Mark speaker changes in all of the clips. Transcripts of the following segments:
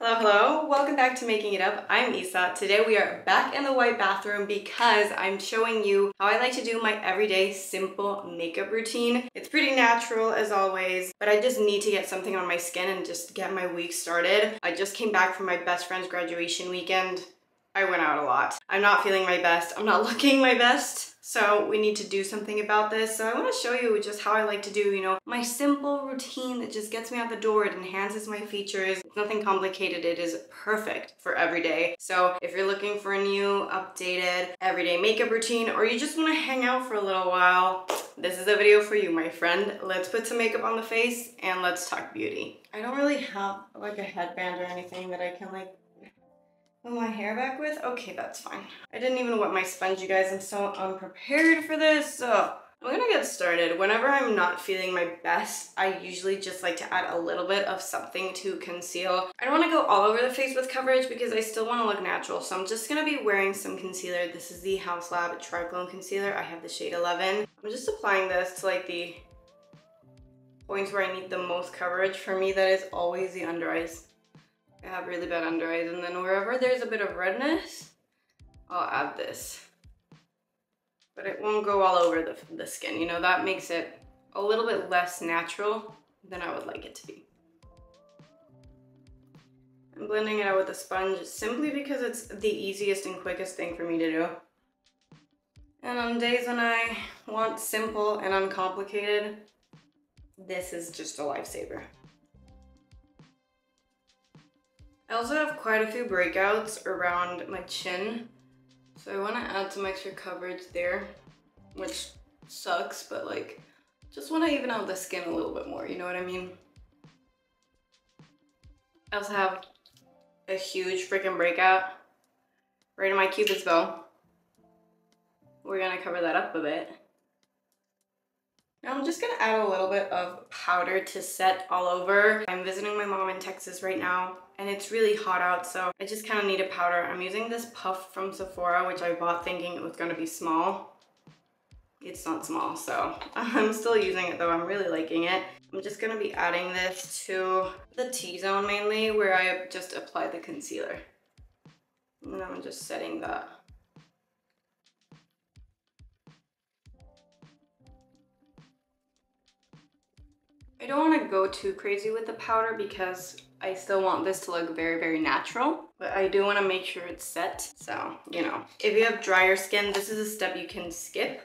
Speaker 1: Hello, hello. Welcome back to Making It Up. I'm Isa. Today we are back in the white bathroom because I'm showing you how I like to do my everyday simple makeup routine. It's pretty natural as always, but I just need to get something on my skin and just get my week started. I just came back from my best friend's graduation weekend. I went out a lot. I'm not feeling my best. I'm not looking my best. So we need to do something about this. So I want to show you just how I like to do, you know, my simple routine that just gets me out the door. It enhances my features. It's nothing complicated. It is perfect for every day. So if you're looking for a new, updated, everyday makeup routine, or you just want to hang out for a little while, this is a video for you, my friend. Let's put some makeup on the face and let's talk beauty. I don't really have like a headband or anything that I can like my hair back with? Okay, that's fine. I didn't even wet my sponge, you guys. I'm so unprepared for this. So I'm gonna get started. Whenever I'm not feeling my best, I usually just like to add a little bit of something to conceal. I don't wanna go all over the face with coverage because I still wanna look natural. So I'm just gonna be wearing some concealer. This is the Haus Lab Triclone Concealer. I have the shade 11. I'm just applying this to like the points where I need the most coverage. For me, that is always the under eyes. I have really bad under eyes and then wherever there's a bit of redness, I'll add this. But it won't go all over the, the skin, you know, that makes it a little bit less natural than I would like it to be. I'm blending it out with a sponge simply because it's the easiest and quickest thing for me to do. And on days when I want simple and uncomplicated, this is just a lifesaver. I also have quite a few breakouts around my chin. So I want to add some extra coverage there, which sucks, but like, just want to even out the skin a little bit more, you know what I mean? I also have a huge freaking breakout right in my cupid's bow. We're gonna cover that up a bit. Now I'm just gonna add a little bit of powder to set all over. I'm visiting my mom in Texas right now and it's really hot out so I just kind of need a powder. I'm using this puff from Sephora which I bought thinking it was gonna be small. It's not small so I'm still using it though. I'm really liking it. I'm just gonna be adding this to the T-zone mainly where I just apply the concealer. And I'm just setting that I don't want to go too crazy with the powder because I still want this to look very, very natural, but I do want to make sure it's set. So, you know, if you have drier skin, this is a step you can skip.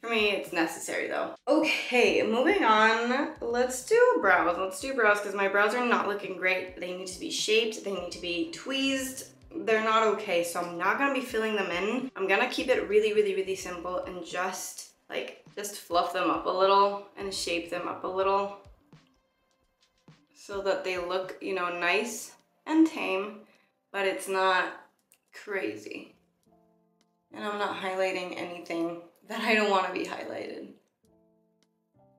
Speaker 1: For me, it's necessary though. Okay, moving on. Let's do brows. Let's do brows because my brows are not looking great. They need to be shaped. They need to be tweezed. They're not okay, so I'm not gonna be filling them in. I'm gonna keep it really, really, really simple and just like, just fluff them up a little and shape them up a little so that they look, you know, nice and tame, but it's not crazy. And I'm not highlighting anything that I don't want to be highlighted.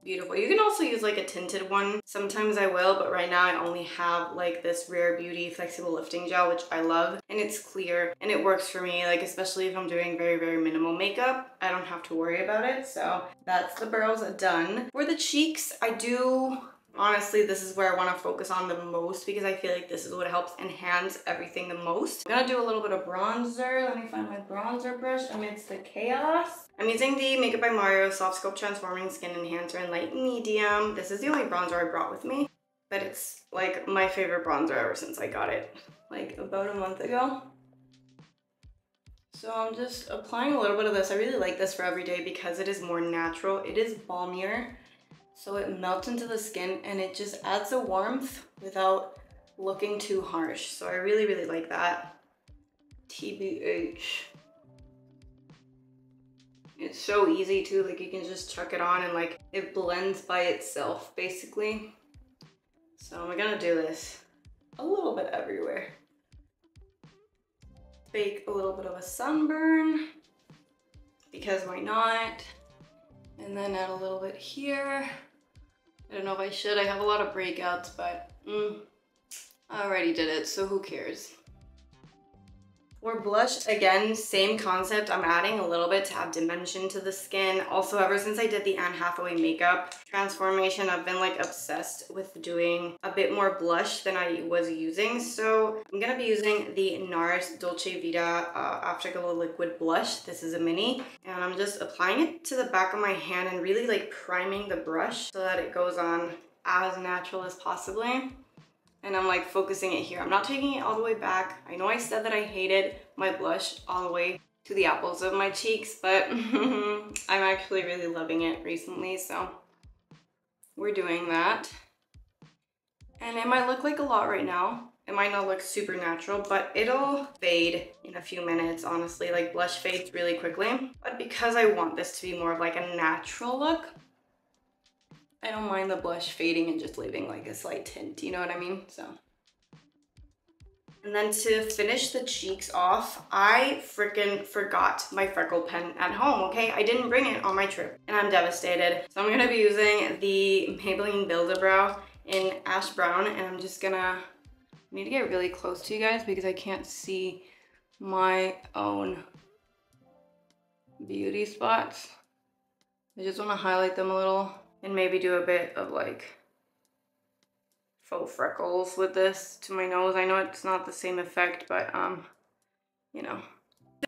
Speaker 1: Beautiful. You can also use like a tinted one. Sometimes I will, but right now I only have like this Rare Beauty Flexible Lifting Gel, which I love. And it's clear and it works for me, like especially if I'm doing very, very minimal makeup. I don't have to worry about it. So that's the brows done. For the cheeks, I do Honestly, this is where I want to focus on the most because I feel like this is what helps enhance everything the most. I'm gonna do a little bit of bronzer. Let me find my bronzer brush amidst the chaos. I'm using the Makeup by Mario Soft Sculpt Transforming Skin Enhancer in light medium. This is the only bronzer I brought with me, but it's like my favorite bronzer ever since I got it like about a month ago. So I'm just applying a little bit of this. I really like this for every day because it is more natural. It is balmier so it melts into the skin and it just adds a warmth without looking too harsh. So I really, really like that. TBH. It's so easy too, like you can just chuck it on and like it blends by itself basically. So I'm gonna do this a little bit everywhere. Fake a little bit of a sunburn because why not? And then add a little bit here. I don't know if I should. I have a lot of breakouts, but mm, I already did it, so who cares? For blush, again, same concept. I'm adding a little bit to add dimension to the skin. Also, ever since I did the Anne Hathaway makeup transformation, I've been like obsessed with doing a bit more blush than I was using. So I'm gonna be using the NARS Dolce Vita uh, Afterglow Liquid Blush. This is a mini. And I'm just applying it to the back of my hand and really like priming the brush so that it goes on as natural as possibly and I'm like focusing it here. I'm not taking it all the way back. I know I said that I hated my blush all the way to the apples of my cheeks, but I'm actually really loving it recently, so we're doing that. And it might look like a lot right now. It might not look super natural, but it'll fade in a few minutes, honestly. Like blush fades really quickly. But because I want this to be more of like a natural look, I don't mind the blush fading and just leaving like a slight tint, you know what I mean? So. And then to finish the cheeks off, I freaking forgot my freckle pen at home, okay? I didn't bring it on my trip and I'm devastated. So I'm gonna be using the Maybelline Build-A-Brow in Ash Brown and I'm just gonna, I need to get really close to you guys because I can't see my own beauty spots. I just wanna highlight them a little and maybe do a bit of like faux freckles with this to my nose. I know it's not the same effect, but um, you know.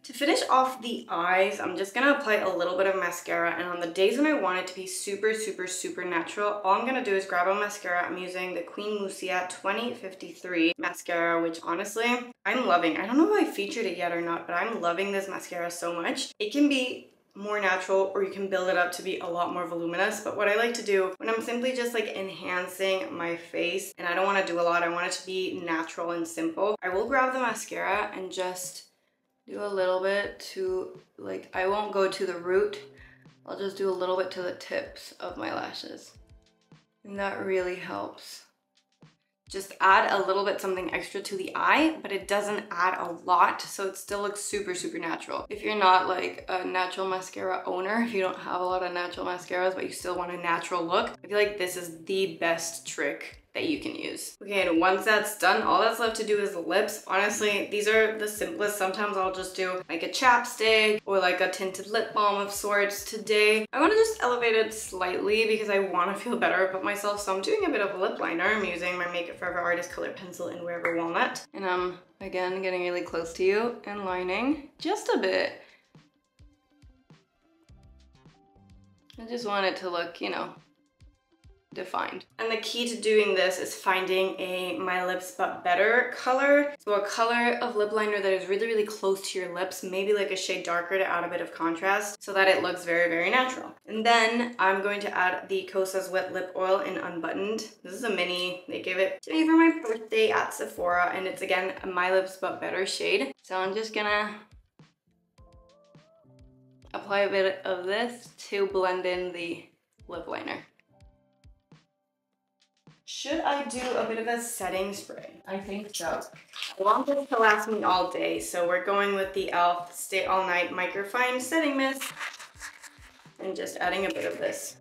Speaker 1: To finish off the eyes, I'm just gonna apply a little bit of mascara and on the days when I want it to be super, super, super natural, all I'm gonna do is grab a mascara. I'm using the Queen Musia 2053 mascara, which honestly, I'm loving. I don't know if I featured it yet or not, but I'm loving this mascara so much. It can be more natural or you can build it up to be a lot more voluminous. But what I like to do when I'm simply just like enhancing my face and I don't want to do a lot, I want it to be natural and simple. I will grab the mascara and just do a little bit to like, I won't go to the root. I'll just do a little bit to the tips of my lashes. And that really helps just add a little bit something extra to the eye, but it doesn't add a lot, so it still looks super, super natural. If you're not like a natural mascara owner, if you don't have a lot of natural mascaras, but you still want a natural look, I feel like this is the best trick that you can use. Okay, and once that's done, all that's left to do is the lips. Honestly, these are the simplest. Sometimes I'll just do like a chapstick or like a tinted lip balm of sorts. Today, I want to just elevate it slightly because I want to feel better about myself. So I'm doing a bit of a lip liner. I'm using my Makeup Forever Artist Color Pencil in Wherever Walnut. And I'm, again, getting really close to you and lining just a bit. I just want it to look, you know, defined. And the key to doing this is finding a My Lips But Better color. So a color of lip liner that is really, really close to your lips, maybe like a shade darker to add a bit of contrast so that it looks very, very natural. And then I'm going to add the Kosas Wet Lip Oil in Unbuttoned. This is a mini. They gave it to me for my birthday at Sephora and it's again a My Lips But Better shade. So I'm just gonna apply a bit of this to blend in the lip liner. Should I do a bit of a setting spray? I think so. I want this to last me all day, so we're going with the e.l.f. Stay All Night Microfine Setting Mist and just adding a bit of this.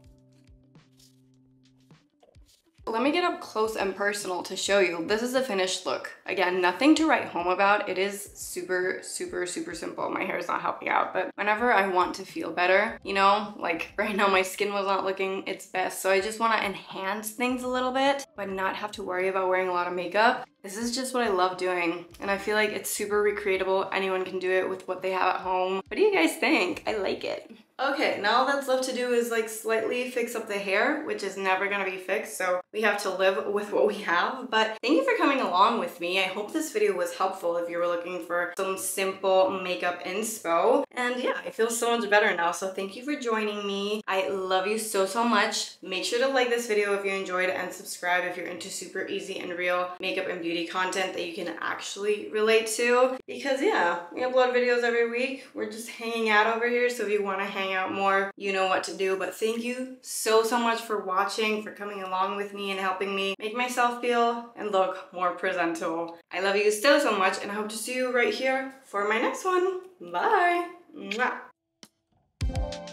Speaker 1: Let me get up close and personal to show you. This is the finished look. Again, nothing to write home about. It is super, super, super simple. My hair is not helping out, but whenever I want to feel better, you know, like right now my skin was not looking its best. So I just want to enhance things a little bit, but not have to worry about wearing a lot of makeup. This is just what I love doing. And I feel like it's super recreatable. Anyone can do it with what they have at home. What do you guys think? I like it. Okay, now all that's left to do is like slightly fix up the hair, which is never gonna be fixed, so we have to live with what we have. But thank you for coming along with me. I hope this video was helpful if you were looking for some simple makeup inspo. And yeah, I feel so much better now, so thank you for joining me. I love you so, so much. Make sure to like this video if you enjoyed and subscribe if you're into super easy and real makeup and beauty content that you can actually relate to. Because yeah, we upload videos every week. We're just hanging out over here, so if you wanna hang hang out more, you know what to do. But thank you so, so much for watching, for coming along with and helping me make myself feel and look more presentable. I love you so, so much and I hope to see you right here for my next one. Bye! Mwah.